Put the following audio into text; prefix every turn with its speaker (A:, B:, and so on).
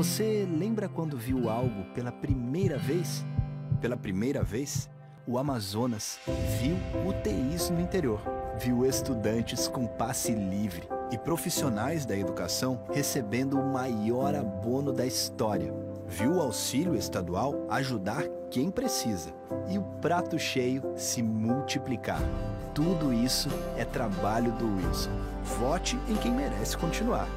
A: Você lembra quando viu algo pela primeira vez? Pela primeira vez, o Amazonas viu UTIs no interior, viu estudantes com passe livre e profissionais da educação recebendo o maior abono da história. Viu o auxílio estadual ajudar quem precisa e o prato cheio se multiplicar. Tudo isso é trabalho do Wilson. Vote em quem merece continuar.